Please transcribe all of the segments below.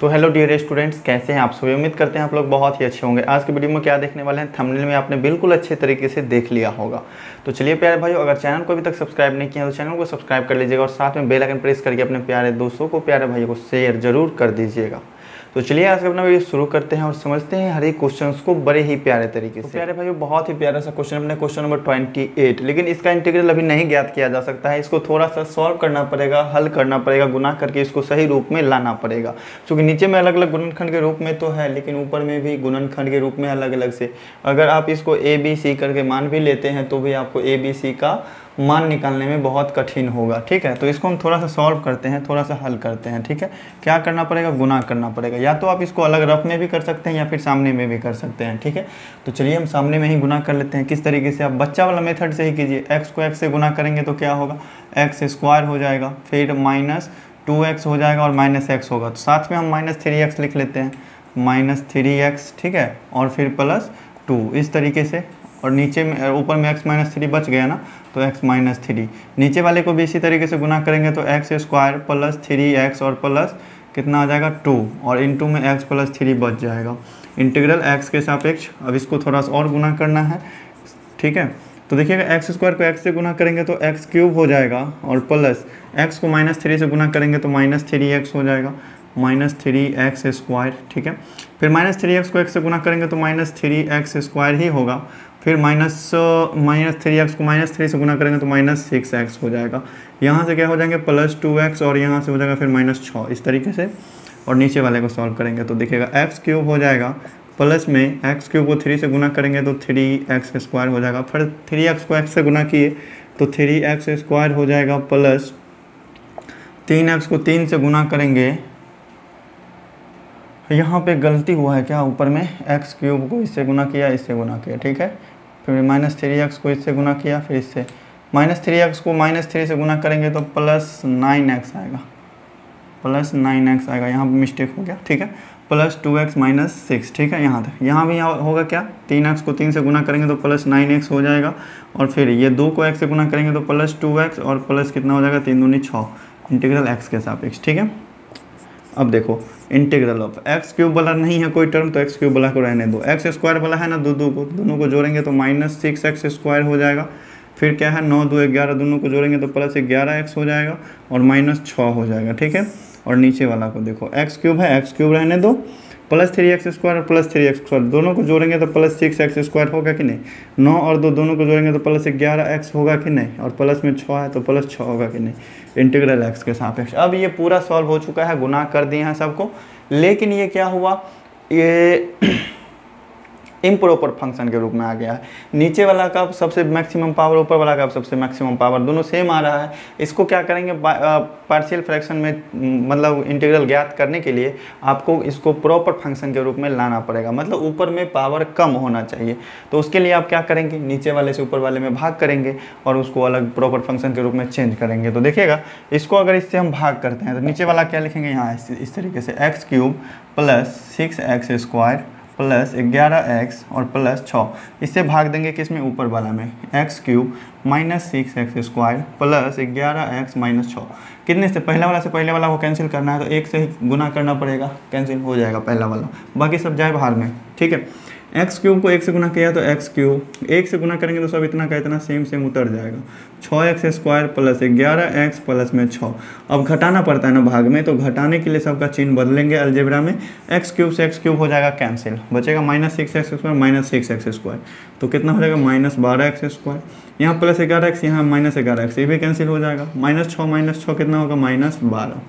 तो hello dear students कैसे हैं आप सभी? उम्मीद करते हैं आप लोग बहुत ही अच्छे होंगे। आज की वीडियो में क्या देखने वाले हैं? थंबनेल में आपने बिल्कुल अच्छे तरीके से देख लिया होगा। तो चलिए, प्यारे भाइयों, अगर चैनल को अभी तक सब्सक्राइब नहीं किया तो चैनल को सब्सक्राइब कर लीजिएगा और साथ में बेल आइकन प्रेस करके अपने प्यारे दोस्तों को, प्यारे भाइयों को शेयर ज़रूर कर दीजिएगा। तो चलिए आज अपना वीडियो शुरू करते हैं और समझते हैं हर एक क्वेश्चन को बड़े ही प्यारे तरीके से। तो प्यारे भाई बहुत ही प्यारा सा क्वेश्चन अपने क्वेश्चन नंबर ट्वेंटी एट लेकिन इसका इंटीग्रल अभी नहीं ज्ञात किया जा सकता है। इसको थोड़ा सा सॉल्व करना पड़ेगा हल करना पड़ेगा गुना करके इसको सही रूप में लाना पड़ेगा। क्योंकि नीचे में अलग अलग गुणनखंड के रूप में तो है लेकिन ऊपर में भी गुणनखंड के रूप में अलग अलग से। अगर आप इसको ए बी सी करके मान भी लेते हैं तो भी आपको ए बी सी का मान निकालने में बहुत कठिन होगा, ठीक है? तो इसको हम थोड़ा सा सॉल्व करते हैं थोड़ा सा हल करते हैं, ठीक है? क्या करना पड़ेगा? गुना करना पड़ेगा। या तो आप इसको अलग रफ में भी कर सकते हैं या फिर सामने में भी कर सकते हैं, ठीक है? तो चलिए हम सामने में ही गुना कर लेते हैं। किस तरीके से आप बच्चा वाला मेथड से ही कीजिए। एक्स को एक्स से गुना करेंगे तो क्या होगा? एक्स स्क्वायर हो जाएगा, फिर माइनस टू एक्स हो जाएगा और माइनस एक्स होगा। तो साथ में हम माइनस थ्री एक्स लिख लेते हैं। माइनस थ्री एक्स ठीक है? और फिर प्लस टू इस तरीके से और नीचे में ऊपर में एक्स माइनस थ्री बच गया ना तो एक्स माइनस थ्री नीचे वाले को भी इसी तरीके से गुना करेंगे तो x square plus three x और प्लस कितना आ जाएगा टू और इन टू में एक्स प्लस थ्री बच जाएगा। इंटीग्रल एक्स के सापेक्ष, अब इसको थोड़ा सा और गुना करना है, ठीक है? तो देखिएगा एक्स स्क्वायर को एक्स से गुना करेंगे तो एक्स क्यूब हो जाएगा, और प्लस एक्स को माइनस थ्री से गुना करेंगे तो माइनस थ्री एक्स हो जाएगा। माइनस थ्री एक्स स्क्वायर ठीक है? फिर माइनस थ्री एक्स को एक्स से गुना करेंगे तो माइनस थ्री एक्स स्क्वायर ही होगा। फिर माइनस माइनस थ्री एक्स को माइनस थ्री से गुना करेंगे तो माइनस सिक्स एक्स हो जाएगा। यहाँ से क्या हो जाएँगे? प्लस टू एक्स और यहाँ से हो जाएगा फिर माइनस छः। इस तरीके से और नीचे वाले को सॉल्व करेंगे तो देखिएगा एक्स क्यूब हो जाएगा। प्लस में एक्स क्यूब को थ्री से गुना करेंगे तो थ्री एक्स स्क्वायर हो जाएगा। फिर थ्री एक्स को एक्स से गुना किए तो थ्री एक्स स्क्वायर हो जाएगा प्लस तीन एक्स को तीन से गुना करेंगे। यहाँ पे गलती हुआ है क्या? ऊपर में एक्स क्यूब को इससे गुना किया, इससे गुना किया, ठीक है? फिर माइनस थ्री एक्स को इससे गुना किया, फिर इससे माइनस थ्री एक्स को माइनस थ्री से गुना करेंगे तो प्लस नाइन एक्स आएगा। प्लस नाइन एक्स आएगा। यहाँ पर मिस्टेक हो गया, ठीक है? Plus two x minus six, ठीक है? यहाँ तक। यहाँ भी होगा क्या? तीन एक्स को तीन से गुना करेंगे तो प्लस नाइन एक्स हो जाएगा। और फिर ये दो को एक्स से गुना करेंगे तो प्लस टू एक्स और प्लस कितना हो जाएगा? तीन दूनी छः, इंटीग्रल एक्स के सापेक्ष, ठीक है? अब देखो इंटीग्रल ऑफ़ एक्स क्यूब वाला नहीं है कोई टर्म तो एक्स क्यूब वाला को रहने दो। एक्स स्क्वायर वाला है ना, दो दो को, दोनों को जोड़ेंगे तो माइनस सिक्स एक्स स्क्वायर हो जाएगा। फिर क्या है, नौ, दो ग्यारह दोनों को जोड़ेंगे तो प्लस ग्यारह एक्स हो जाएगा और माइनस छः हो जाएगा, ठीक है? और नीचे वाला को देखो एक्स क्यूब है एक्स क्यूब रहने दो। प्लस थ्री एक्स स्क्वायर और प्लस थ्री एक्स स्क्वायर। दोनों को जोड़ेंगे तो प्लस सिक्स एक्स स्क्वायर होगा कि नहीं? नौ और दो दोनों को जोड़ेंगे तो प्लस ग्यारह एक्स होगा कि नहीं? और प्लस में छः है तो प्लस छः होगा कि नहीं? इंटीग्रल एक्स के सापेक्ष। अब ये पूरा सॉल्व हो चुका है गुना कर दिए हैं सबको। लेकिन ये क्या हुआ? ये इम्प्रॉपर फ़ंक्शन के रूप में आ गया है। नीचे वाला का सबसे मैक्सिमम पावर ऊपर वाला का सबसे मैक्सिमम पावर दोनों सेम आ रहा है। इसको क्या करेंगे? पार्शियल फ्रैक्शन में मतलब इंटीग्रल ज्ञात करने के लिए आपको इसको प्रॉपर फ़ंक्शन के रूप में लाना पड़ेगा। मतलब ऊपर में पावर कम होना चाहिए। तो उसके लिए आप क्या करेंगे? नीचे वाले से ऊपर वाले में भाग करेंगे और उसको अलग प्रॉपर फ़ंक्शन के रूप में चेंज करेंगे। तो देखिएगा, इसको अगर इससे हम भाग करते हैं तो नीचे वाला क्या लिखेंगे? यहाँ इस तरीके से x cube plus six x square plus ग्यारह एक्स और प्लस छः। इससे भाग देंगे किसमें? ऊपर वाला में। X cube minus six x square plus ग्यारह एक्स माइनस छः। कितने से? पहला वाला से पहले वाला को कैंसिल करना है तो एक से ही गुना करना पड़ेगा। कैंसिल हो जाएगा पहला वाला। बाकी सब जाए बाहर में। ठीक है? एक्स क्यूब को एक से गुना किया तो एक्स क्यूब एक से गुना करेंगे तो सब इतना का इतना सेम सेम उतर जाएगा। छः एक्स स्क्वायर प्लस ग्यारह एक्स प्लस में छः अब घटाना पड़ता है ना भाग में तो घटाने के लिए सबका चिन्ह बदलेंगे अलजेब्रा में। एक्स क्यूब से एक्स क्यूब हो जाएगा कैंसिल बचेगा minus six x square minus six x square तो कितना हो जाएगा? माइनस बारह एक्स स्क्वायर यहाँ प्लस ग्यारह एक्स यहाँ माइनस ग्यारह एक्स ये भी कैंसिल हो जाएगा। माइनस छः माइनस छः कितना होगा? माइनस बारह।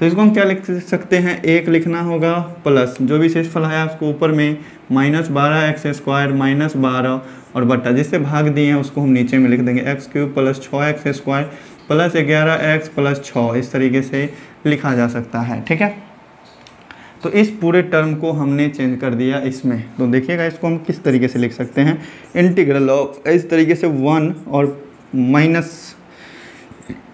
तो इसको हम क्या लिख सकते हैं? एक लिखना होगा प्लस। जो भी शेष फल है उसको ऊपर में माइनस बारह एक्स स्क्वायर माइनस बारह और बट्टा जिससे भाग दिए हैं उसको हम नीचे में लिख देंगे। एक्स क्यूब प्लस छः एक्स स्क्वायर प्लस ग्यारह एक्स प्लस छः इस तरीके से लिखा जा सकता है, ठीक है? तो इस पूरे टर्म को हमने चेंज कर दिया इसमें। तो देखिएगा इसको हम किस तरीके से लिख सकते हैं? इंटीग्रल ऑफ़ इस तरीके से वन और माइनस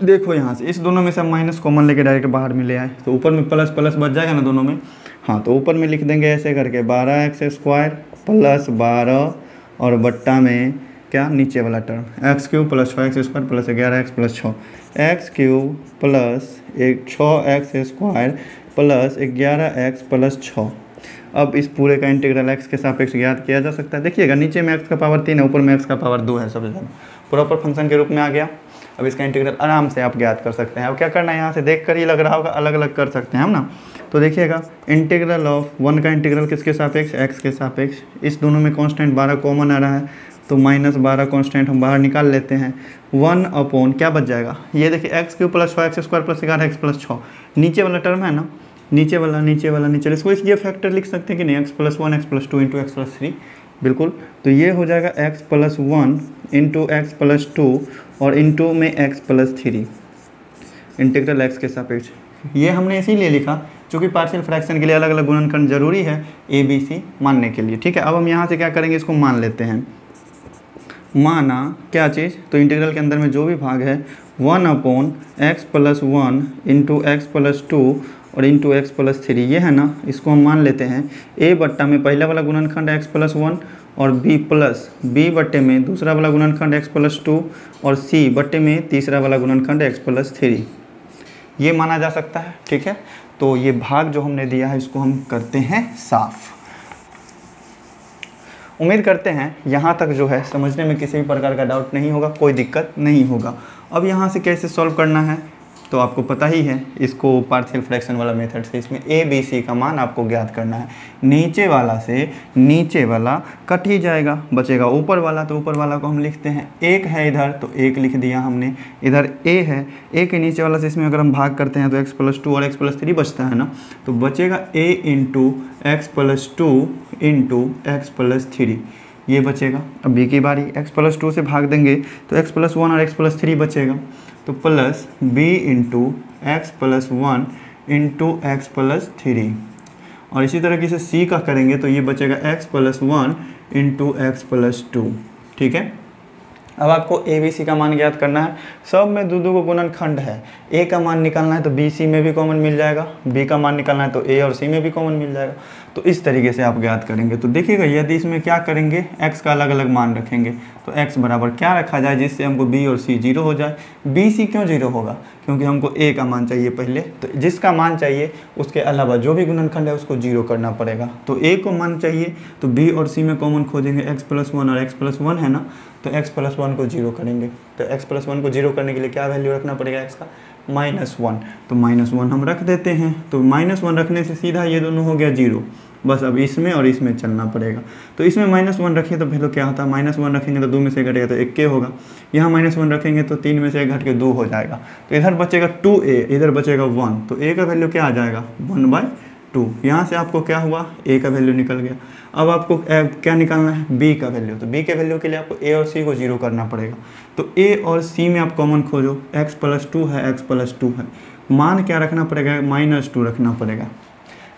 देखो यहाँ से, इस दोनों में से माइनस कॉमन लेके डायरेक्ट बाहर में ले आए। तो ऊपर में प्लस प्लस बच जाएगा ना दोनों में? हाँ तो ऊपर में लिख देंगे ऐसे करके, बारह एक्स स्क्वायर प्लस बारह और बट्टा में क्या? नीचे वाला टर्म एक्स क्यूब प्लस छः एक्स स्क्वायर प्लस ग्यारह एक्स प्लस छः एक्स क्यूब प्लस एक छः एक्स स्क्वायर प्लस ग्यारह एक्स प्लस छः अब इस पूरे का इंटीग्रल एक्स के सापेक्ष ज्ञात किया जा सकता है। देखिएगा, नीचे में एक्स का पावर तीन है, ऊपर में एक्स का पावर दो है सबसे ज़्यादा। प्रॉपर फ़ंक्शन के रूप में आ गया। अब इसका इंटीग्रल आराम से आप ज्ञात कर सकते हैं। अब क्या करना है? यहाँ से देख कर ही लग रहा होगा अलग अलग कर सकते हैं हम ना। तो देखिएगा इंटीग्रल ऑफ़ वन का इंटीग्रल किसके सापेक्ष? एक्स के सापेक्ष। इस दोनों में कॉन्स्टेंट बारह कॉमन आ रहा है तो माइनस बारह कॉन्स्टेंट हम बाहर निकाल लेते हैं। वन अपॉन क्या बच जाएगा? ये देखिए एक्स क्यू प्लस छः एक्स स्क्वायर प्लस ग्यारह एक्स प्लस छः नीचे वाला टर्म है ना? नीचे वाला नीचे वाला, नीचे इसको इस ये फैक्टर लिख सकते हैं कि नहीं? X plus one x plus two into x plus three बिल्कुल। तो ये हो जाएगा x plus one into x plus two और इंटू में x plus three integral x के सापेक्ष। ये हमने इसीलिए लिखा क्योंकि पार्शियल फ्रैक्शन के लिए अलग अलग गुणनखंड ज़रूरी है ए बी सी मानने के लिए। ठीक है, अब हम यहाँ से क्या करेंगे, इसको मान लेते हैं। माना क्या चीज़? तो इंटीग्रल के अंदर में जो भी भाग है one upon x plus one into x plus two और इंटू एक्स प्लस थ्री ये है ना? इसको हम मान लेते हैं। ए बट्टा में पहला वाला गुणनखंड एक्स प्लस वन और बी प्लस बी बट्टे में दूसरा वाला गुणनखंड एक्स प्लस टू और सी बट्टे में तीसरा वाला गुणनखंड एक्स प्लस थ्री ये माना जा सकता है, ठीक है? तो ये भाग जो हमने दिया है, इसको हम करते हैं साफ़। उम्मीद करते हैं यहाँ तक जो है, समझने में किसी भी प्रकार का डाउट नहीं होगा, कोई दिक्कत नहीं होगा। अब यहाँ से कैसे सॉल्व करना है? तो आपको पता ही है, इसको पार्शियल फ्रैक्शन वाला मेथड से इसमें ए बी सी का मान आपको ज्ञात करना है। नीचे वाला से नीचे वाला कट ही जाएगा, बचेगा ऊपर वाला तो ऊपर वाला को हम लिखते हैं। एक है इधर तो एक लिख दिया हमने। इधर ए है ए के नीचे वाला से इसमें अगर हम भाग करते हैं तो एक्स प्लस टू और एक्स प्लस थ्री बचता है ना? तो बचेगा A into x plus two into x plus three ये बचेगा। अब बी की बारी एक्स प्लस टू से भाग देंगे तो एक्स प्लस वन और एक्स प्लस थ्री बचेगा। तो plus B into x plus one into x plus three और इसी तरीके से सी का करेंगे तो ये बचेगा x plus one into x plus two ठीक है? अब आपको ए बी सी का मान ज्ञात करना है। सब में दो दो को गुणनखंड है। ए का मान निकालना है तो बी सी में भी कॉमन मिल जाएगा। बी का मान निकालना है तो ए और सी में भी कॉमन मिल जाएगा। तो इस तरीके से आप ज्ञात करेंगे। तो देखिएगा, यदि इसमें क्या करेंगे? X का अलग अलग मान रखेंगे। तो x बराबर क्या रखा जाए, जिससे हमको b और c ज़ीरो हो जाए? B, c क्यों ज़ीरो होगा? क्योंकि हमको a का मान चाहिए पहले। तो जिसका मान चाहिए, उसके अलावा जो भी गुणनखंड है, उसको ज़ीरो करना पड़ेगा। तो a को मान चाहिए तो b और c में कॉमन खोजेंगे। एक्स प्लस वन और एक्स प्लस वन है ना? तो एक्स प्लस वन को ज़ीरो करेंगे। तो एक्स प्लस वन को ज़ीरो करने के लिए क्या वैल्यू रखना पड़ेगा एक्स का? माइनस वन तो माइनस वन हम रख देते हैं। तो माइनस वन रखने से सीधा ये दोनों हो गया ज़ीरो। बस अब इसमें और इसमें चलना पड़ेगा। तो इसमें माइनस वन रखें तो फिर क्या होता है? माइनस वन रखेंगे तो दो में से घटेगा तो एक के होगा। यहाँ माइनस वन रखेंगे तो तीन में से घट के दो हो जाएगा। तो इधर बचेगा टू ए इधर बचेगा वन तो ए का वैल्यू क्या आ जाएगा? वन बाय टू यहाँ से आपको क्या हुआ? ए का वैल्यू निकल गया। अब आपको क्या निकालना है? बी का वैल्यू तो बी के वैल्यू के लिए आपको ए और सी को ज़ीरो करना पड़ेगा। तो ए और सी में आप कॉमन खोजो। एक्स प्लस टू है एक्स प्लस टू है। मान क्या रखना पड़ेगा? माइनस टू रखना पड़ेगा।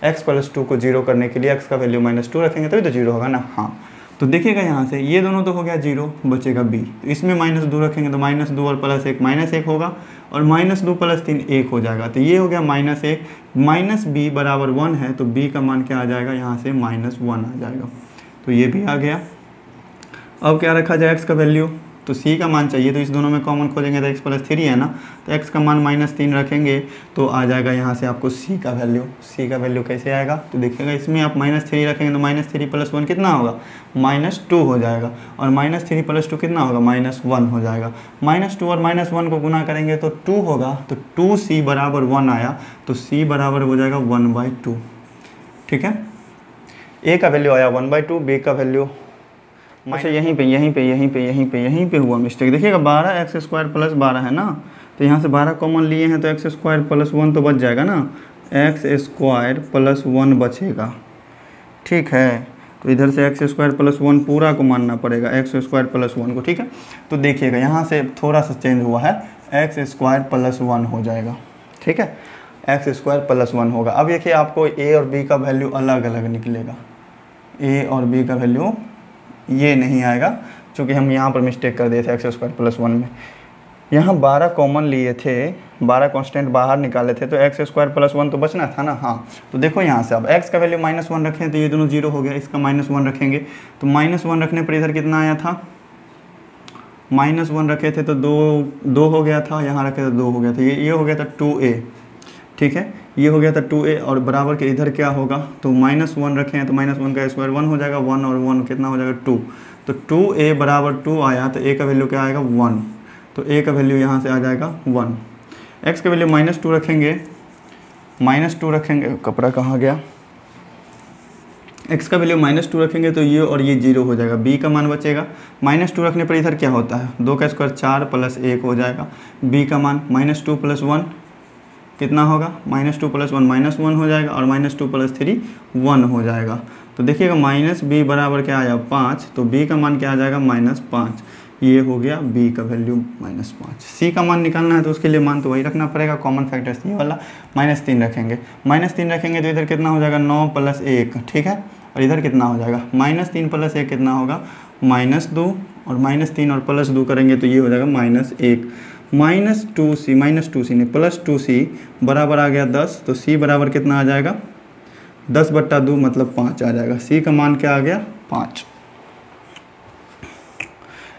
एक्स प्लस टू को ज़ीरो करने के लिए एक्स का वैल्यू माइनस टू रखेंगे, तभी तो ज़ीरो होगा ना? हाँ। तो देखिएगा यहाँ से, ये दोनों तो हो गया ज़ीरो बचेगा बी तो इसमें माइनस दो रखेंगे तो माइनस दो और प्लस एक माइनस एक होगा, और माइनस दो प्लस तीन एक हो जाएगा। तो ये हो गया माइनस एक माइनस बी बराबर वन है तो बी का मान क्या आ जाएगा? यहाँ से माइनस वन आ जाएगा। तो ये भी आ गया। अब क्या रखा जाए एक्स का वैल्यू तो सी का मान चाहिए तो इस दोनों में कॉमन खोजेंगे तो एक्स प्लस थ्री है ना? तो एक्स का मान माइनस तीन रखेंगे तो आ जाएगा यहाँ से आपको सी का वैल्यू सी का वैल्यू कैसे आएगा? तो देखिएगा, इसमें आप माइनस थ्री रखेंगे तो माइनस थ्री प्लस वन कितना होगा? माइनस टू हो जाएगा। और माइनस थ्री प्लस टू कितना होगा? माइनस वन हो जाएगा। माइनस टू और माइनस वन को गुना करेंगे तो टू होगा। तो टू सी बराबर वन आया तो सी बराबर हो जाएगा वन बाई टू ठीक है? ए का वैल्यू आया वन बाई टू बी का वैल्यू अच्छा यहीं पे यहीं पे यहीं पे यहीं पे यहीं पे हुआ मिस्टेक देखिएगा बारह एक्स स्क्वायर प्लस बारह है ना? तो यहाँ से बारह कॉमन लिए हैं तो एक्स स्क्वायर प्लस वन तो बच जाएगा ना? एक्स स्क्वायर प्लस वन बचेगा। ठीक है तो इधर से एक्स स्क्वायर प्लस वन पूरा को मानना पड़ेगा एक्स स्क्वायर प्लस वन को ठीक है? तो देखिएगा यहाँ से थोड़ा सा चेंज हुआ है एक्स स्क्वायर प्लस वन हो जाएगा ठीक है? एक्स स्क्वायर प्लस वन होगा। अब देखिए आपको ए और बी का वैल्यू अलग अलग निकलेगा। ए और बी का वैल्यू ये नहीं आएगा क्योंकि हम यहाँ पर मिस्टेक कर दिए थे एक्स स्क्वायर प्लस वन में। यहाँ बारह कॉमन लिए थे, बारह कॉन्स्टेंट बाहर निकाले थे तो एक्स स्क्वायर प्लस वन तो बचना था ना? हाँ तो देखो यहाँ से अब एक्स का वैल्यू माइनस वन रखें तो ये दोनों ज़ीरो हो गया, इसका माइनस वन रखेंगे। तो माइनस वन रखने पर इधर कितना आया था? माइनस वन रखे थे तो दो दो हो गया था, यहाँ रखे तो दो हो गया था, ये ये हो गया था टू ए ठीक है? ये हो गया था टू ए और बराबर के इधर क्या होगा? तो माइनस वन रखे हैं तो माइनस वन का स्क्वायर वन हो जाएगा वन और वन कितना हो जाएगा? टू तो टू ए बराबर टू आया तो ए का वैल्यू क्या आएगा? वन तो ए का वैल्यू यहाँ से आ जाएगा वन एक्स का वैल्यू माइनस टू रखेंगे माइनस टू रखेंगे, कपड़ा कहाँ गया? एक्स का वैल्यू माइनस टू रखेंगे तो ये और ये ज़ीरो हो जाएगा बी का मान बचेगा. माइनस टू रखने पर इधर क्या होता है? दो का स्क्वायर चार प्लस एक हो जाएगा बी का मान माइनस टू प्लस वन कितना होगा? Minus two plus one, minus one हो जाएगा और minus two plus three, one हो जाएगा। तो देखिएगा, माइनस बी बराबर क्या आया पाँच। तो बी का मान क्या आ जाएगा? माइनस पाँच। ये हो गया बी का वैल्यू माइनस पाँच। सी का मान निकालना है तो उसके लिए मान तो वही रखना पड़ेगा। कॉमन फैक्टर सी वाला माइनस तीन रखेंगे। माइनस तीन रखेंगे तो इधर कितना हो जाएगा? नौ प्लस एक, ठीक है? और इधर कितना हो जाएगा? माइनस तीन प्लस एक कितना होगा? माइनस दो। और माइनस तीन और प्लस दो करेंगे तो ये हो जाएगा माइनस एक। Minus two C, minus two C नहीं, प्लस टू सी बराबर आ गया दस तो सी बराबर कितना आ जाएगा? दस बट्टा दो मतलब पाँच आ जाएगा। सी का मान क्या आ गया? पाँच।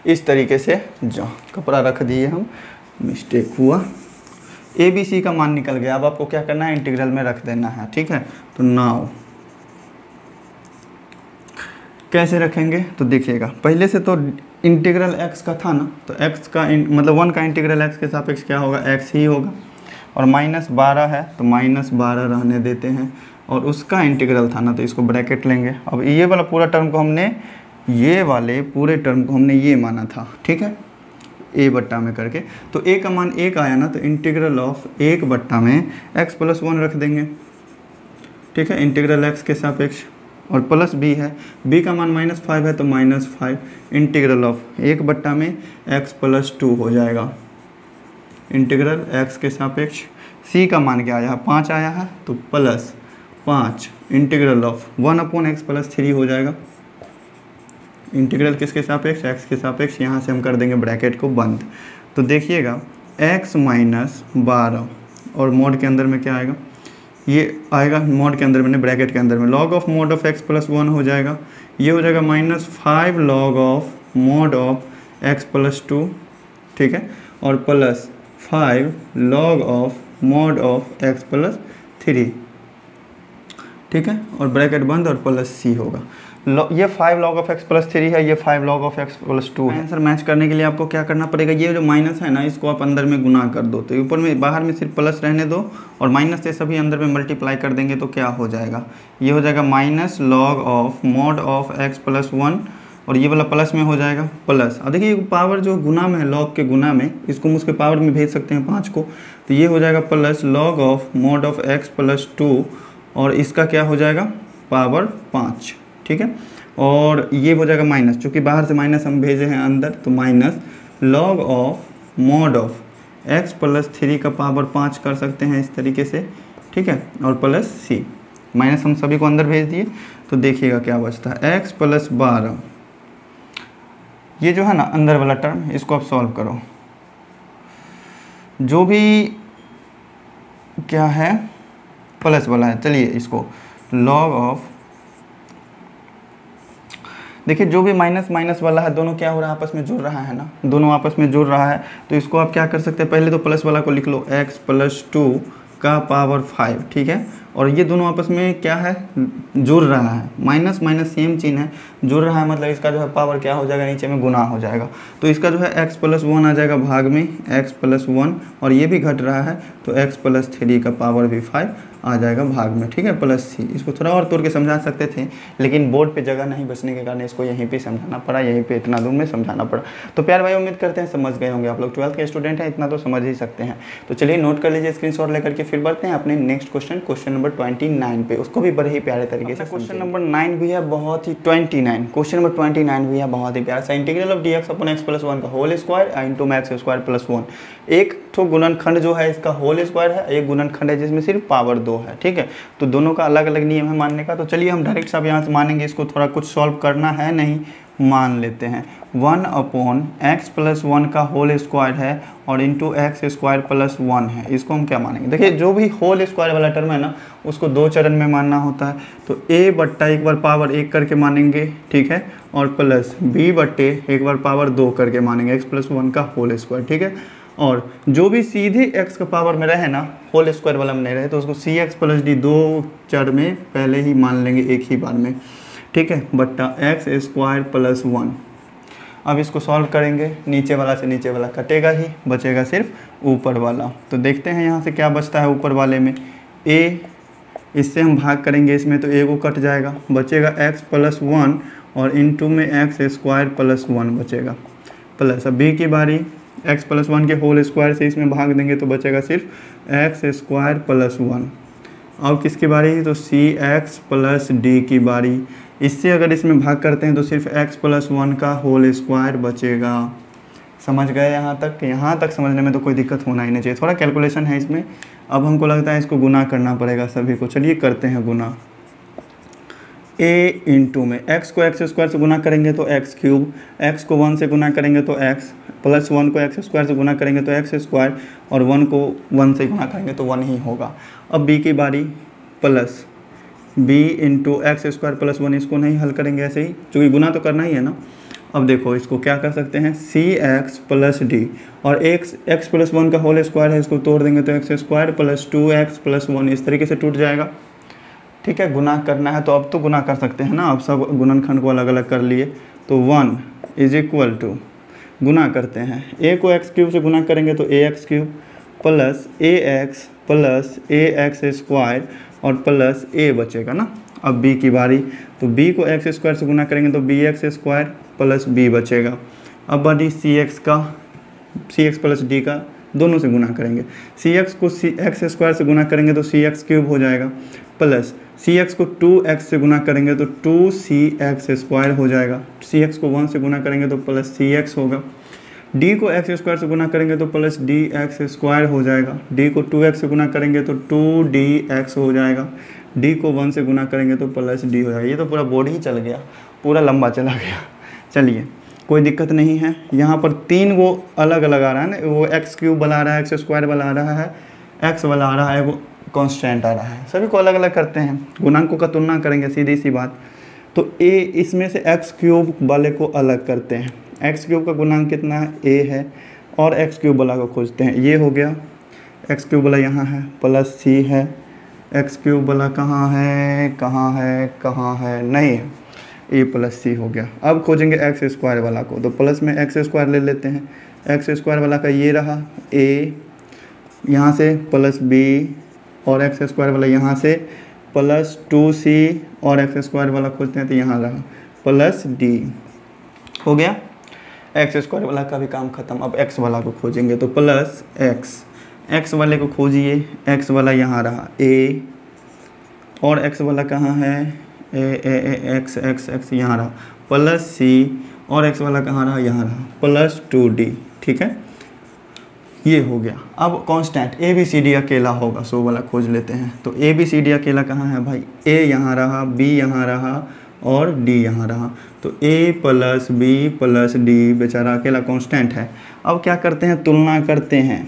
इस तरीके से जो कपड़ा रख दिए हम मिस्टेक हुआ। ए बी सी का मान निकल गया। अब आपको क्या करना है? इंटीग्रल में रख देना है, ठीक है? तो नाव कैसे रखेंगे? तो देखिएगा, पहले से तो इंटीग्रल एक्स का था ना तो एक्स का मतलब वन का इंटीग्रल एक्स के सापेक्ष क्या होगा? एक्स ही होगा। और माइनस बारह है तो माइनस बारह रहने देते हैं। और उसका इंटीग्रल था ना तो इसको ब्रैकेट लेंगे। अब ये वाला पूरा टर्म को हमने, ये वाले पूरे टर्म को हमने ये माना था, ठीक है? ए बट्टा में करके। तो ए का मान एक आया ना तो इंटीग्रल ऑफ़ एक बट्टा में एक्स प्लस वन रख देंगे। ठीक है? इंटीग्रल एक्स के सापेक्ष। और प्लस बी है। बी का मान माइनस फाइव है तो माइनस फाइव इंटीग्रल ऑफ़ एक बट्टा में एक्स प्लस टू हो जाएगा। इंटीग्रल एक्स के सापेक्ष सी का मान क्या आया? है पाँच आया है तो प्लस पाँच integral of one upon x plus three हो जाएगा। इंटीग्रल किसके सापेक्ष? एक्स के सापेक्ष। यहाँ से हम कर देंगे ब्रैकेट को बंद। तो देखिएगा एक्स माइनस बारह और मोड के अंदर में क्या आएगा? ये आएगा मोड के अंदर मैंने ब्रैकेट के अंदर में। Log of mod of x plus one हो जाएगा। ये हो जाएगा minus five log of mod of x plus two ठीक है? और plus five log of mod of x plus three ठीक है? और ब्रैकेट बंद और प्लस सी होगा। ये five log of x plus three है, ये five log of x plus two है। आंसर मैच करने के लिए आपको क्या करना पड़ेगा? ये जो माइनस है ना, इसको आप अंदर में गुना कर दो। तो ऊपर में, बाहर में सिर्फ़ प्लस रहने दो और माइनस से सभी अंदर में मल्टीप्लाई कर देंगे तो क्या हो जाएगा? ये हो जाएगा minus log of mod of x plus one और ये वाला प्लस में हो जाएगा प्लस और देखिए पावर जो गुना में है लॉग के गुना में, इसको हम उसके पावर में भेज सकते हैं पाँच को। तो ये हो जाएगा plus log of mod of x plus two और इसका क्या हो जाएगा? पावर पाँच। ठीक है? और ये हो जाएगा माइनस चूँकि बाहर से माइनस हम भेजे हैं अंदर तो minus log of mod of x plus three का पावर पाँच कर सकते हैं इस तरीके से, ठीक है? और प्लस सी माइनस हम सभी को अंदर भेज दिए तो देखिएगा क्या बचता है। एक्स प्लस बारह। ये जो है ना, अंदर वाला टर्म इसको आप सॉल्व करो। जो भी क्या है प्लस वाला है, चलिए इसको। लॉग ऑफ़ देखिए, जो भी माइनस माइनस वाला है, दोनों क्या हो रहा है, आपस में जुड़ रहा है ना? दोनों आपस में जुड़ रहा है तो इसको आप क्या कर सकते हैं? पहले तो प्लस वाला को लिख लो एक्स प्लस टू का पावर फाइव, ठीक है? और ये दोनों आपस में क्या है? जुड़ रहा है। माइनस माइनस सेम चिन्ह है। जुड़ रहा है मतलब इसका जो है पावर क्या हो जाएगा? नीचे में गुना हो जाएगा। तो इसका जो है एक्स प्लस वन आ जाएगा भाग में एक्स प्लस वन, और ये भी घट रहा है तो एक्स प्लस थ्री का पावर भी फाइव आ जाएगा भाग में ठीक है? प्लस सी इसको थोड़ा और तोड़ के समझा सकते थे लेकिन बोर्ड पे जगह नहीं बचने के कारण इसको यहीं पे समझाना पड़ा यहीं पे इतना दूर में समझाना पड़ा। तो प्यार भाई उम्मीद करते हैं समझ गए होंगे आप लोग। ट्वेल्थ के स्टूडेंट हैं इतना तो समझ ही सकते हैं। तो चलिए नोट कर लीजिए स्क्रीन लेकर के फिर बढ़ते हैं अपने next question question number twenty पे। उसको भी बड़े ही प्यारे तरीके से क्वेश्चन नंबर नाइन भी है बहुत ही ट्वेंटी क्वेश्चन नंबर ट्वेंटी भी है बहुत ही प्यारा सा। Integral of d x upon x plus one का whole square into x square plus one एक तो गुणनखंड जो है इसका होल स्क्वायर है एक गुणनखंड है जिसमें सिर्फ़ पावर दो। है, ठीक है? तो दोनों का अलग अलग नियम है मानने का। तो चलिए हम डायरेक्ट सब यहाँ से मानेंगे, इसको थोड़ा कुछ सॉल्व करना है, नहीं, मान लेते हैं। One upon x plus one का होल स्क्वायर है और into x square plus one है। इसको हम क्या मानेंगे? देखिए, जो भी होल स्क्वायर वाला टर्म है ना, उसको दो चरण में मानना होता है। तो ए बट्टा एक बार पावर एक करके मानेंगे, ठीक है? और प्लस बी बट्टे एक बार पावर दो करके मानेंगे एक्स प्लस वन का होल स्क्वायर ठीक है? और जो भी सीधे एक्स के पावर में रहे ना होल स्क्वायर वाला में नहीं रहे तो उसको सी एक्स प्लस डी दो चर में पहले ही मान लेंगे एक ही बार में। ठीक है? बट्टा एक्स स्क्वायर प्लस वन अब इसको सॉल्व करेंगे, नीचे वाला से नीचे वाला कटेगा ही, बचेगा सिर्फ़ ऊपर वाला। तो देखते हैं यहाँ से क्या बचता है ऊपर वाले में। ए इससे हम भाग करेंगे इसमें तो ए को कट जाएगा, बचेगा एक्स प्लस वन और इन टू में एक्स स्क्वायर प्लस वन बचेगा। प्लस अब बी की बारी। एक्स प्लस वन के होल स्क्वायर से इसमें भाग देंगे तो बचेगा सिर्फ़ एक्स स्क्वायर प्लस वन। अब किसकी बारी? तो सी एक्स प्लस डी की बारी। इससे अगर इसमें भाग करते हैं तो सिर्फ़ एक्स प्लस वन का होल स्क्वायर बचेगा। समझ गए यहाँ तक? यहाँ तक समझने में तो कोई दिक्कत होना ही नहीं चाहिए। थोड़ा कैलकुलेशन है इसमें। अब हमको लगता है इसको गुना करना पड़ेगा सभी को। चलिए करते हैं गुना। A इंटू में एक्स को एक्स स्क्वायर से गुना करेंगे तो एक्स क्यूब एक्स को वन से गुना करेंगे तो एक्स प्लस वन को एक्स स्क्वायर से गुना करेंगे तो एक्स स्क्वायर और वन को वन से गुना करेंगे तो वन ही होगा। अब बी की बारी plus B into x square plus one इसको नहीं हल करेंगे ऐसे ही चूँकि गुना तो करना ही है ना। अब देखो, इसको क्या कर सकते हैं? सी एक्स प्लस डी और एक्स एक्स प्लस वन का होल स्क्वायर है, इसको तोड़ देंगे तो x square plus two x plus one इस तरीके से टूट जाएगा। ठीक है गुना करना है तो अब तो गुना कर सकते हैं ना, अब सब गुणनखंड को अलग अलग कर लिए। तो वन इज़ इक्वल टू गुना करते हैं। ए को एक्स क्यूब से गुना करेंगे तो a x cube plus a x plus a x square और प्लस ए बचेगा ना। अब बी की बारी तो बी को एक्स स्क्वायर से गुना करेंगे तो b x square plus b बचेगा। अब बड़ी सी एक्स का सी एक्स प्लस डी का दोनों से गुना करेंगे। सी एक्स को सी एक्स स्क्वायर से गुना करेंगे तो सी एक्स क्यूब हो जाएगा। प्लस सी एक्स को टू एक्स से गुना करेंगे तो टू सी एक्स स्क्वायर हो जाएगा। सी एक्स को वन से गुना करेंगे तो प्लस सी एक्स होगा। डी को एक्स स्क्वायर से गुना करेंगे तो प्लस डी एक्स स्क्वायर हो जाएगा। डी को टू एक्स से गुना करेंगे तो टू डी एक्स हो जाएगा। डी को वन से गुना करेंगे तो प्लस डी हो जाएगा। ये तो पूरा बोर्ड ही चल गया। पूरा लंबा चला गया। चलिए। कोई दिक्कत नहीं है। यहाँ पर तीन वो अलग अलग आ रहा है। ना वो एक्स क्यूब वाला आ रहा है एक्स स्क्वायर वाला आ रहा है एक्स वाला आ रहा है, वो कॉन्स्टेंट आ रहा है। सभी को अलग अलग करते हैं। गुणांकों का तुलना करेंगे, सीधी सी बात। तो ए इसमें से एक्स क्यूब वाले को अलग करते हैं। एक्स क्यूब का गुणांक कितना है? ए है। और एक्स क्यूब वाला को खोजते हैं। ये हो गया। एक्स क्यूब वाला यहाँ है प्लस सी है। एक्स क्यूब वाला कहाँ है? कहाँ है? कहाँ है? नहीं है। ए प्लस सी हो गया। अब खोजेंगे एक्स स्क्वायर वाला को। तो प्लस में एक्स स्क्वायर ले लेते हैं। एक्स स्क्वायर वाला का ये रहा, ए, यहाँ से प्लस बी, और एक्स स्क्वायर वाला यहाँ से प्लस टू सी, और एक्स स्क्वायर वाला खोजते हैं तो यहाँ रहा, प्लस डी। हो गया? एक्स स्क्वायर वाला का भी काम खत्म। अब एक्स वाला को खोजेंगे तो प्लस एक्स। एक्स वाले को खोजिए। एक्स वाला यहाँ रहा, ए। और एक्स वाला कहाँ है? A a a x x x यहाँ रहा। प्लस सी और एक्स वाला कहाँ रहा? यहाँ रहा। प्लस टू डी ठीक है? ये हो गया। अब constant a b c d अकेला होगा। सो वाला खोज लेते हैं। तो ए बी सी डी अकेला कहाँ है भाई? ए यहाँ रहा बी यहाँ रहा और डी यहाँ रहा। तो a plus b plus d बेचारा अकेला कांस्टेंट है। अब क्या करते हैं? तुलना करते हैं।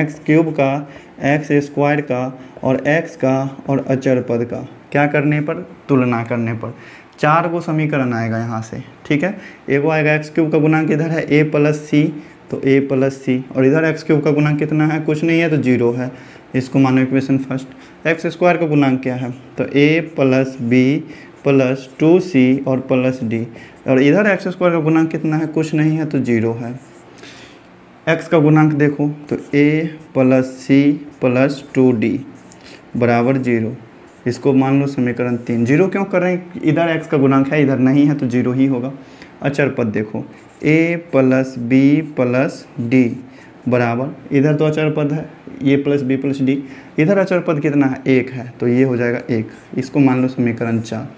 एक्स क्यूब का एक्स स्क्वायर का और एक्स का और अचर पद का। क्या करने पर? तुलना करने पर। चार को समीकरण आएगा यहाँ से, ठीक है? एगो आएगा एक्स क्यूब का गुणांक, इधर है ए प्लस सी तो ए प्लस सी और इधर एक्स क्यूब का गुणांक कितना है? कुछ नहीं है तो ज़ीरो है। इसको मानो इक्वेशन फ़र्स्ट एक्स स्क्वायर का गुणांक क्या है? तो a plus b plus two c और प्लस डी और इधर एक्स स्क्वायर का गुणांक कितना है? कुछ नहीं है तो ज़ीरो है। एक्स का गुणांक देखो तो a plus c plus two d बराबर ज़ीरो इसको मान लो समीकरण तीन। ज़ीरो क्यों कर रहे हैं? इधर एक्स का गुणांक है, इधर नहीं है तो ज़ीरो ही होगा। अचर पद देखो। A plus b plus d बराबर। इधर तो अचर पद है a plus b plus d इधर अचर पद कितना है? एक है तो ये हो जाएगा एक। इसको मान लो समीकरण चार।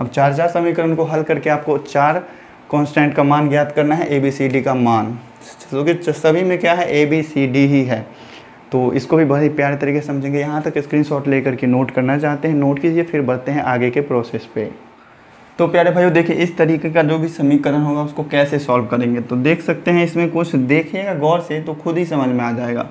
अब चार चार समीकरण को हल करके आपको चार कांस्टेंट का मान ज्ञात करना है ए बी सी डी का मान। क्योंकि सभी में क्या है? ए बी सी डी ही है। तो इसको भी बहुत ही प्यारे तरीके से समझेंगे। यहाँ तक स्क्रीनशॉट लेकर के नोट करना चाहते हैं नोट कीजिए, फिर बढ़ते हैं आगे के प्रोसेस पे। तो प्यारे भाइयों, देखिए इस तरीके का जो भी समीकरण होगा, उसको कैसे सॉल्व करेंगे? तो देख सकते हैं, इसमें कुछ देखिएगा गौर से तो खुद ही समझ में आ जाएगा।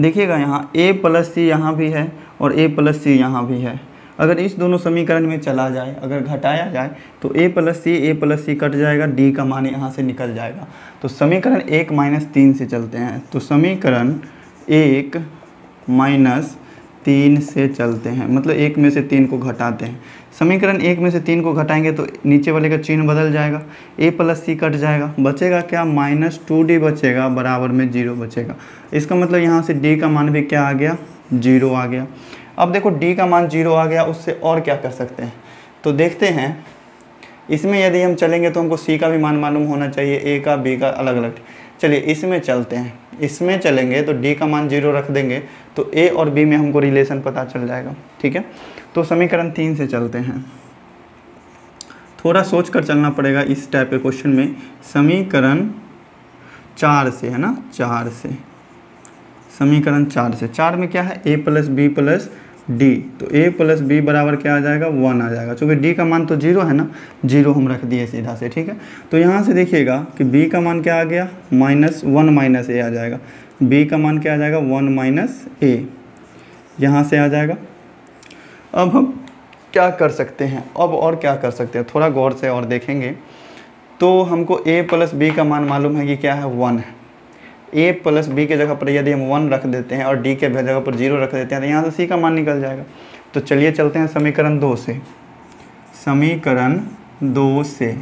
देखिएगा यहाँ ए प्लस सी यहाँ भी है और ए प्लस सी यहाँ भी है। अगर इस दोनों समीकरण में चला जाए, अगर घटाया जाए तो a plus c a plus c cut जाएगा डी का मान यहाँ से निकल जाएगा। तो समीकरण एक माइनस तीन से चलते हैं। तो समीकरण एक माइनस तीन से चलते हैं। मतलब एक में से तीन को घटाते हैं। समीकरण एक में से तीन को घटाएँगे तो नीचे वाले का चिन्ह बदल जाएगा। ए प्लस सी कट जाएगा। बचेगा क्या? माइनस टू डी बचेगा, बराबर में ज़ीरो बचेगा। इसका मतलब यहाँ से डी का मान भी क्या आ गया? ज़ीरो आ गया। अब देखो, डी का मान ज़ीरो आ गया, उससे और क्या कर सकते हैं? तो देखते हैं। इसमें यदि हम चलेंगे तो हमको सी का भी मान मालूम होना चाहिए, ए का, बी का अलग अलग चलिए इसमें चलते हैं। इसमें चलेंगे तो डी का मान ज़ीरो रख देंगे तो ए और बी में हमको रिलेशन पता चल जाएगा, ठीक है? तो समीकरण तीन से चलते हैं। थोड़ा सोच कर चलना पड़ेगा इस टाइप के क्वेश्चन में। समीकरण चार से, है ना? चार से। समीकरण चार से। चार में क्या है? A plus b plus d तो ए प्लस बी बराबर क्या आ जाएगा? वन आ जाएगा। चूँकि डी का मान तो ज़ीरो है ना ज़ीरो हम रख दिए सीधा से, ठीक है? तो यहाँ से देखिएगा कि बी का मान क्या आ गया? माइनस वन माइनस ए आ जाएगा। बी का मान क्या आ जाएगा? वन माइनस ए यहाँ से आ जाएगा। अब हम क्या कर सकते हैं? अब और क्या कर सकते हैं? थोड़ा गौर से और देखेंगे। तो हमको ए प्लस बी का मान मालूम है कि क्या है? वन है। ए प्लस बी के जगह पर यदि हम वन रख देते हैं और डी के जगह पर ज़ीरो रख देते हैं तो यहाँ से सी का मान निकल जाएगा। तो चलिए चलते हैं समीकरण दो से। समीकरण दो से।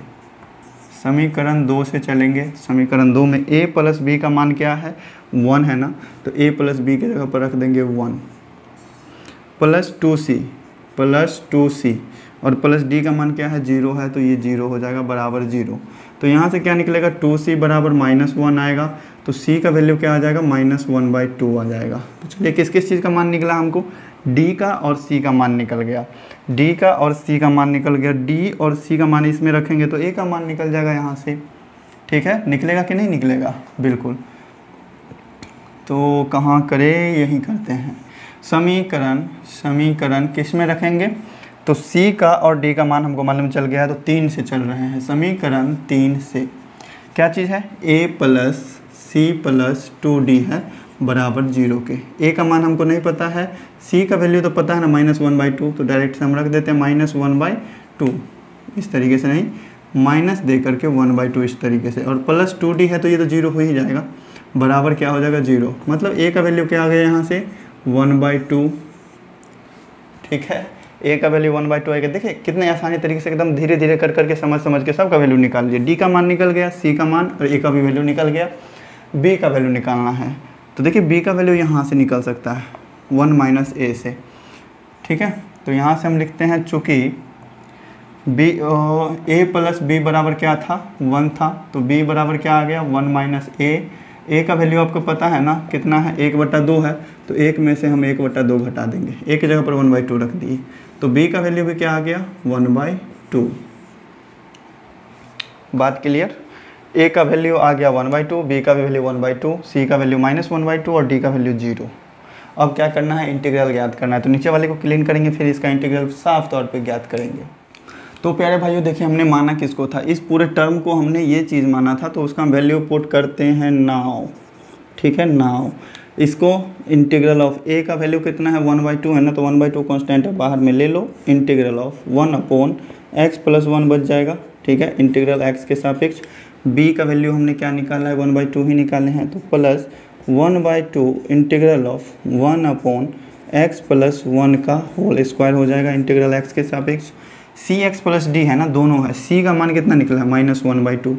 समीकरण दो से चलेंगे। समीकरण दो में ए प्लस बी का मान क्या है? वन है ना? तो ए प्लस बी के जगह पर रख देंगे one plus two c plus two c और प्लस डी का मान क्या है? ज़ीरो है तो ये ज़ीरो हो जाएगा, बराबर ज़ीरो तो यहाँ से क्या निकलेगा? टू सी बराबर माइनस वन आएगा। तो सी का वैल्यू क्या आ जाएगा? माइनस वन बाई टू आ जाएगा। तो चलिए, किस किस चीज़ का मान निकला हमको? डी का और सी का मान निकल गया। डी का और सी का मान निकल गया। डी और सी का मान इसमें रखेंगे तो ए का मान निकल जाएगा यहाँ से। ठीक है? निकलेगा कि नहीं निकलेगा? बिल्कुल। तो कहाँ करें? यही करते हैं। समीकरण समीकरण किसमें रखेंगे? तो सी का और डी का मान हमको मालूम चल गया है तो तीन से चल रहे हैं। समीकरण तीन से। क्या चीज़ है? A plus c plus two d है, बराबर ज़ीरो के। ए का मान हमको नहीं पता है। सी का वैल्यू तो पता है ना माइनस वन बाई टू तो डायरेक्ट से हम रख देते हैं माइनस वन बाई टू इस तरीके से नहीं माइनस दे करके वन बाई टू इस तरीके से। और प्लस टू डी है तो ये तो ज़ीरो हो ही जाएगा। बराबर क्या हो जाएगा? ज़ीरो। मतलब ए का वैल्यू क्या आ गया यहाँ से? वन बाई टू ठीक है? ए का वैल्यू वन बाई टू आएगा। देखिए, कितने आसानी तरीके से एकदम धीरे धीरे कर करके समझ समझ के सबका वैल्यू निकाल लीजिए। डी का मान निकल गया सी का मान, और ए का भी वैल्यू निकल गया। बी का वैल्यू निकालना है। तो देखिए बी का वैल्यू यहाँ से निकल सकता है वन माइनस ए से। ठीक है? तो यहाँ से हम लिखते हैं, चूँकि बी ए प्लस बी बराबर क्या था? वन था। तो बी बराबर क्या आ गया? वन माइनस ए ए का वैल्यू आपको पता है ना, कितना है? एक बटा दो है तो एक में से हम एक बटा दो घटा देंगे। एक जगह पर वन बाई टू रख दिए। तो बी का वैल्यू भी क्या आ गया? वन बाई टू बात क्लियर ए का वैल्यू आ गया वन बाई टू बी का value one by two c का value minus one by two और डी का वैल्यू ज़ीरो अब क्या करना है? इंटीग्रल ज्ञात करना है। तो नीचे वाले को क्लीन करेंगे, फिर इसका इंटीग्रल साफ़ तौर पे ज्ञात करेंगे। तो प्यारे भाइयों, देखिए, हमने माना किसको था? इस पूरे टर्म को हमने ये चीज़ माना था तो उसका वैल्यू पुट करते हैं नाव ठीक है नाव इसको इंटीग्रल ऑफ़ ए का वैल्यू कितना है? वन बाई टू है ना तो वन बाई टू कॉन्स्टेंट है, बाहर में ले लो integral of one upon x plus one बच जाएगा, ठीक है इंटीग्रल एक्स के सापेक्ष. बी का वैल्यू हमने क्या निकाला है? वन बाई टू ही निकाले हैं तो plus one by two integral of one upon x plus one का होल स्क्वायर हो जाएगा इंटीग्रल एक्स के सापेक्ष. सी एक्स प्लस डी है ना, दोनों है। सी का मान कितना निकला? है माइनस वन बाई टू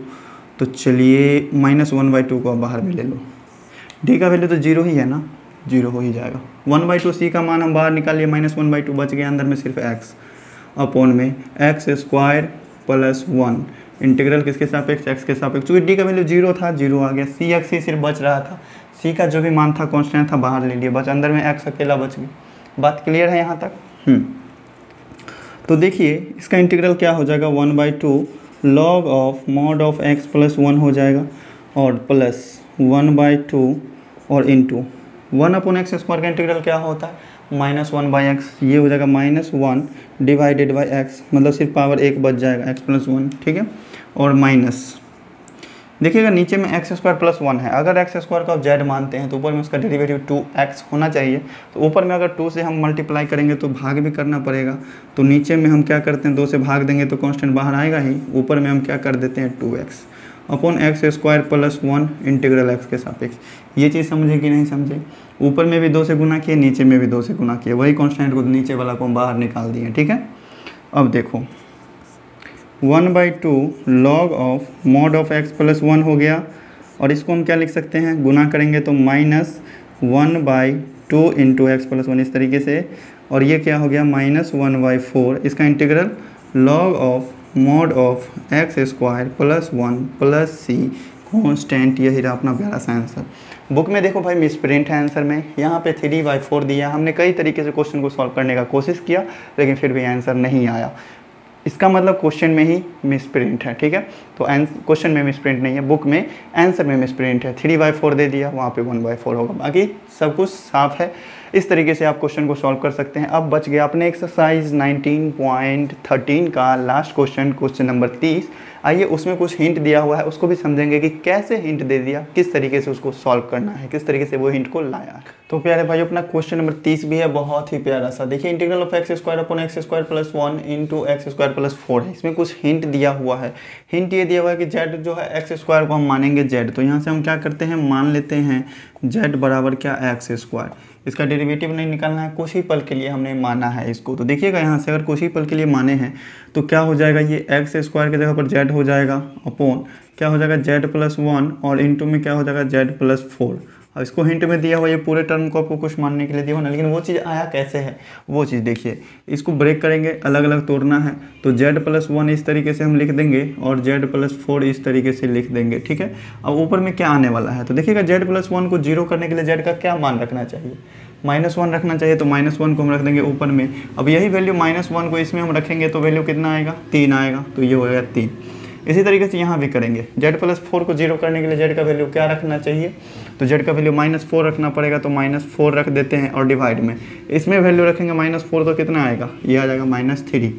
तो चलिए माइनस वन बाई टू को आप बाहर में ले लो। डी का वैल्यू तो ज़ीरो ही है ना? ज़ीरो हो ही जाएगा। वन बाई टू सी का मान हम बाहर निकाल लिए माइनस वन बाई टू बच गया अंदर में सिर्फ़ एक्स अपॉन में x square plus one integral किसके सापेक्ष? एक्स के सापेक्ष। चूँकि डी का वैल्यू ज़ीरो था ज़ीरो आ गया। सी एक्स ही सिर्फ़ बच रहा था। सी का जो भी मान था कॉन्स्टेंट था, बाहर ले लिया बच अंदर में एक्स अकेला बच गया। बात क्लियर है यहाँ तक? हम्म। तो देखिए, इसका इंटीग्रल क्या हो जाएगा? One by two log of mod of x plus one हो जाएगा और प्लस वन बाई टू और into one upon x square का इंटीग्रल क्या होता है? माइनस वन बाई एक्स ये हो जाएगा minus one divided by x मतलब सिर्फ़ पावर एक बच जाएगा एक्स प्लस वन ठीक है? और माइनस देखिएगा नीचे में एक्स स्क्वायर प्लस वन है, अगर एक्स स्क्वायर को आप जेड मानते हैं तो ऊपर में उसका डेरिवेटिव टू एक्स होना चाहिए। तो ऊपर में अगर टू से हम मल्टीप्लाई करेंगे तो भाग भी करना पड़ेगा। तो नीचे में हम क्या करते हैं, दो से भाग देंगे तो कॉन्स्टेंट बाहर आएगा ही। ऊपर में हम क्या कर देते हैं two x upon x square plus one integral x के सापेक्ष। ये चीज़ समझे कि नहीं समझे? ऊपर में भी दो से गुना किए नीचे में भी दो से गुना किए वही कॉन्स्टेंट को नीचे वाला को हम बाहर निकाल दिए, ठीक है? अब देखो। One by two log of mod of x plus one हो गया। और इसको हम क्या लिख सकते हैं? गुना करेंगे तो minus one by two into x plus one इस तरीके से। और ये क्या हो गया? Minus one by four. इसका integral log of mod of x square plus one plus c constant यही रहा अपना प्यारा सा आंसर बुक में देखो भाई मिस प्रिंट है आंसर में। यहाँ पे थ्री बाई फोर दिया। हमने कई तरीके से क्वेश्चन को सॉल्व करने का कोशिश किया, लेकिन फिर भी आंसर नहीं आया। इसका मतलब क्वेश्चन में ही मिसप्रिंट है, ठीक है? तो क्वेश्चन में मिस प्रिंट नहीं है बुक में आंसर में मिस प्रिंट है। थ्री बाई फोर दे दिया, वहाँ पे वन बाई फोर होगा। बाकी सब कुछ साफ़ है। इस तरीके से आप क्वेश्चन को सॉल्व कर सकते हैं। अब बच गया अपने एक्सरसाइज 19.13 का लास्ट क्वेश्चन क्वेश्चन नंबर 30 आइए उसमें कुछ हिंट दिया हुआ है, उसको भी समझेंगे कि कैसे हिंट दे दिया, किस तरीके से उसको सॉल्व करना है, किस तरीके से वो हिंट को लाया तो प्यारे भाई अपना क्वेश्चन नंबर तीस भी है, बहुत ही प्यारा सा। देखिए integral of x square upon x square plus one into x square plus four है। इसमें कुछ हिंट दिया हुआ है। हिंट ये दिया हुआ है कि जेड जो है एक्स स्क्वायर को हम मानेंगे जेड तो यहाँ से हम क्या करते हैं, मान लेते हैं जेड बराबर क्या एक्स स्क्वायर इसका डेरिवेटिव नहीं निकालना है, कुछ ही पल के लिए हमने माना है इसको। तो देखिएगा यहाँ से अगर कुछ ही पल के लिए माने हैं तो क्या हो जाएगा, ये एक्स स्क्वायर की जगह पर जेड हो जाएगा अपोन क्या हो जाएगा जेड प्लस वन और इंटू में क्या हो जाएगा जेड प्लस फोर अब इसको हिंट में दिया हुआ ये पूरे टर्म को आपको कुछ मानने के लिए दिया हुआ ना लेकिन वो चीज़ आया कैसे है? वो चीज़ देखिए, इसको ब्रेक करेंगे अलग अलग तोड़ना है। तो जेड प्लस वन इस तरीके से हम लिख देंगे और जेड प्लस फोर इस तरीके से लिख देंगे, ठीक है? अब ऊपर में क्या आने वाला है? तो देखिएगा जेड प्लस वन को ज़ीरो करने के लिए जेड का क्या मान रखना चाहिए? माइनस वन रखना चाहिए तो माइनस वन को हम रख देंगे ऊपर में। अब यही वैल्यू माइनस वन को इसमें हम रखेंगे तो वैल्यू कितना आएगा? तीन आएगा तो ये हो जाएगा तीन। इसी तरीके से यहाँ भी करेंगे। जेड प्लस फोर को ज़ीरो करने के लिए जेड का वैल्यू क्या रखना चाहिए? तो जेड का वैल्यू माइनस फोर रखना पड़ेगा तो माइनस फोर रख देते हैं और डिवाइड में। इसमें वैल्यू रखेंगे माइनस फोर तो कितना आएगा? ये आ जाएगा माइनस थ्री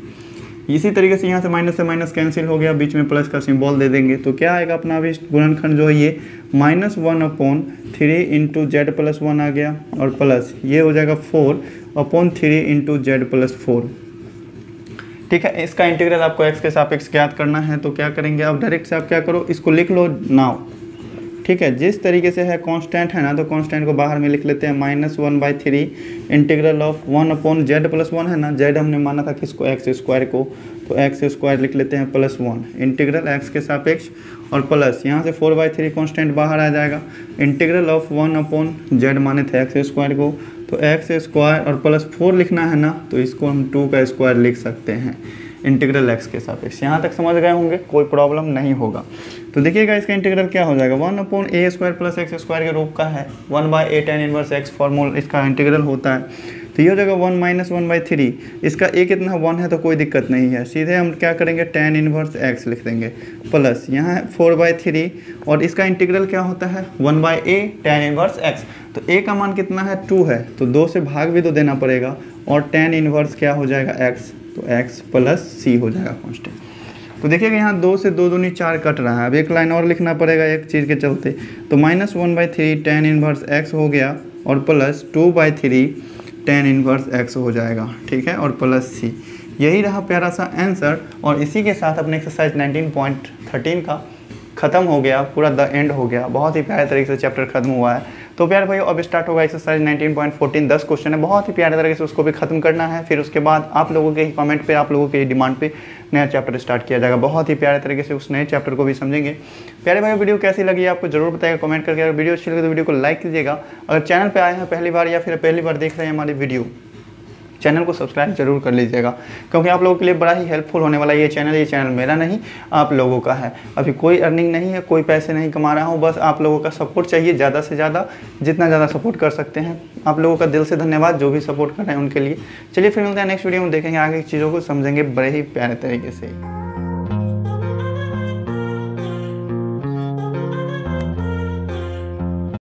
इसी तरीके से यहाँ से माइनस से माइनस कैंसिल हो गया, बीच में प्लस का सिंबल दे देंगे। तो क्या आएगा अपना अभी गुणनखंड जो है ये? Minus one upon three into z plus one आ गया और प्लस ये हो जाएगा four upon three into z plus four ठीक है, इसका इंटीग्रल आपको एक्स के सापेक्ष ज्ञात करना है तो क्या करेंगे आप? डायरेक्ट से आप क्या करो? इसको लिख लो नाव ठीक है, जिस तरीके से है कांस्टेंट है ना तो कांस्टेंट को बाहर में लिख लेते हैं minus one by three integral of one upon z plus one है ना? जेड हमने माना था किसको एक्स स्क्वायर को तो एक्स स्क्वायर लिख लेते हैं प्लस वन इंटीग्रल एक्स के सापेक्ष और प्लस यहाँ से फोर बाई थ्री कॉन्स्टेंट बाहर आ जाएगा. Integral of one upon z माने थे एक्स स्क्वायर को तो एक्स स्क्वायर और प्लस फोर लिखना है ना तो इसको हम टू का स्क्वायर लिख सकते हैं इंटीग्रल एक्स के सापेक्ष। यहाँ तक समझ गए होंगे, कोई प्रॉब्लम नहीं होगा। तो देखिएगा इसका इंटीग्रल क्या हो जाएगा? One upon a square plus x square के रूप का है। One by a tan inverse x formula इसका इंटीग्रल होता है। तो ये हो जाएगा one minus one by three. इसका ए कितना वन है तो कोई दिक्कत नहीं है। सीधे हम क्या करेंगे? टेन इनवर्स एक्स लिख देंगे। प्लस यहाँ है फोर बाई थ्री और इसका इंटीग्रल क्या होता है? One by a, tan inverse x. तो ए का मान कितना है? टू है। तो दो से भाग भी तो देना पड़ेगा और टेन इनवर्स क्या हो जाएगा? एक्स। तो एक्स प्लस सी हो जाएगा कॉन्स्टेंट। तो देखिएगा यहाँ दो से दो दूनी चार कट रहा है। अब एक लाइन और लिखना पड़ेगा एक चीज़ के चलते। तो minus one by three, tan inverse x हो गया और plus two by three tan inverse x हो जाएगा, ठीक है? और प्लस सी यही रहा प्यारा सा आंसर और इसी के साथ अपने एक्सरसाइज 19.13 का ख़त्म हो गया, पूरा द एंड हो गया। बहुत ही प्यारे तरीके से चैप्टर खत्म हुआ है। तो प्यार भाई अब स्टार्ट होगा एक्सरसाइज 19.14 10 क्वेश्चन है। बहुत ही प्यारे तरीके से उसको भी खत्म करना है। फिर उसके बाद आप लोगों के ही कमेंट पे, आप लोगों के डिमांड पे नया चैप्टर स्टार्ट किया जाएगा। बहुत ही प्यारे तरीके से उस नए चैप्टर को भी समझेंगे। प्यारे भाई वीडियो कैसी लगी आपको ज़रूर बताएगा कमेंट करके। अगर वीडियो अच्छी लगी तो वीडियो को लाइक कीजिएगा। अगर चैनल पर आए हैं पहली बार या फिर पहली बार देख रहे हैं हमारी वीडियो चैनल को सब्सक्राइब ज़रूर कर लीजिएगा, क्योंकि आप लोगों के लिए बड़ा ही हेल्पफुल होने वाला ये चैनल। ये चैनल मेरा नहीं, आप लोगों का है। अभी कोई अर्निंग नहीं है, कोई पैसे नहीं कमा रहा हूँ, बस आप लोगों का सपोर्ट चाहिए, ज़्यादा से ज़्यादा जितना ज़्यादा सपोर्ट कर सकते हैं। आप लोगों का दिल से धन्यवाद, जो भी सपोर्ट कर रहे हैं उनके लिए। चलिए फिर मिलते हैं नेक्स्ट वीडियो में, देखेंगे आगे चीज़ों को, समझेंगे बड़े ही प्यारे तरीके से।